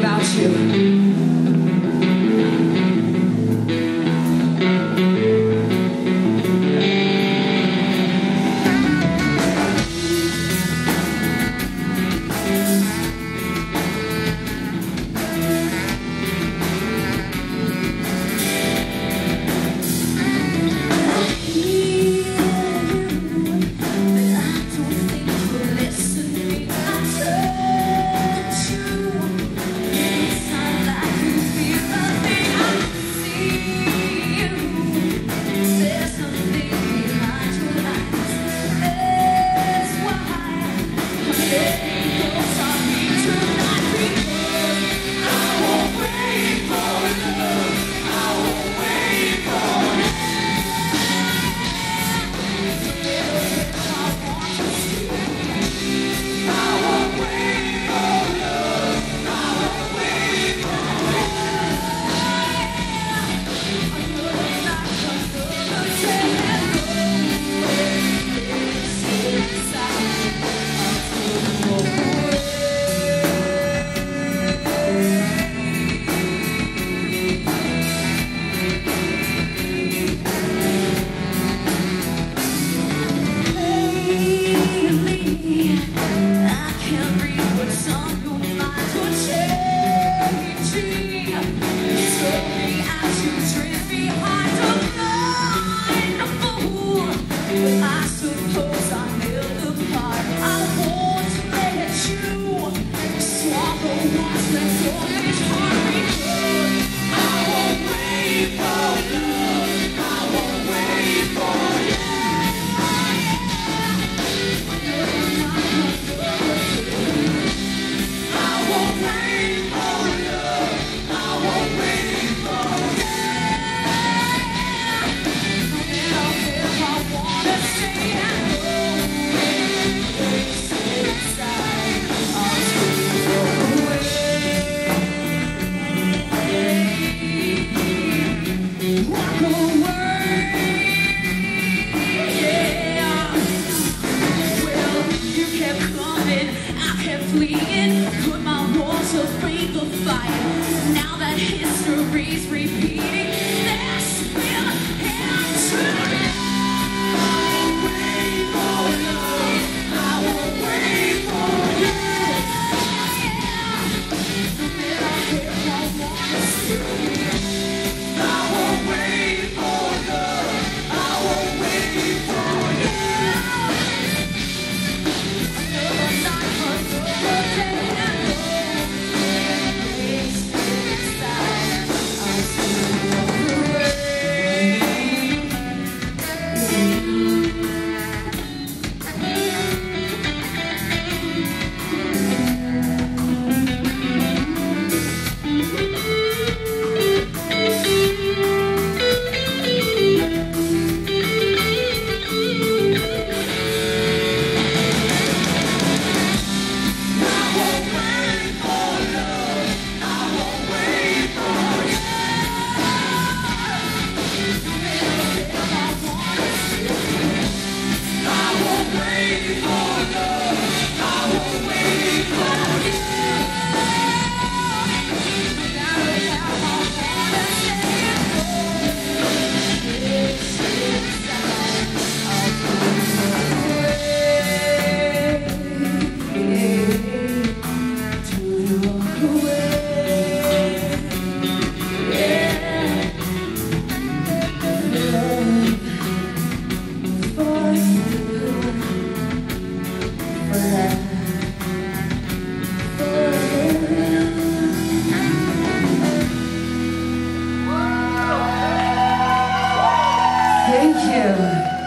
about you. Thank you. fleeing, put my walls to break fire. Now that history's repeating. Thank you.